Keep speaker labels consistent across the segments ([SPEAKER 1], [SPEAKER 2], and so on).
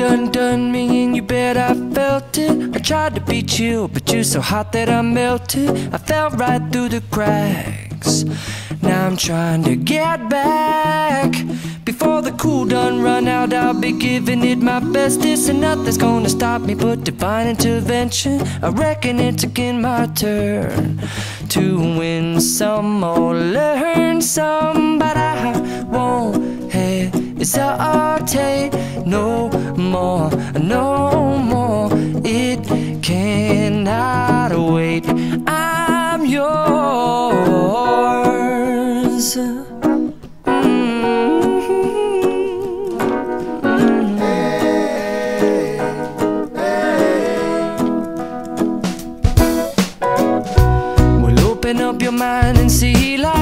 [SPEAKER 1] on me and you bet I felt it. I tried to be chill, but you're so hot that I melted. I fell right through the cracks. Now I'm trying to get back. Before the cool done run out I'll be giving it my bestest. And nothing's gonna stop me but divine intervention. I reckon it's again my turn To win some or learn some. But I won't hesitate no more, no more. It cannot wait. I'm yours. Mm-hmm. Mm-hmm. Well, open up your mind and see like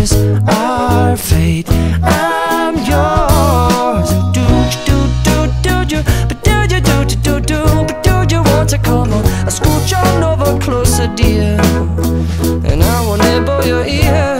[SPEAKER 1] is our fate. I'm yours. Do do do do do, but do do do do do, but do you want to come on? I scooch on over closer, dear, and I will nibble your ear.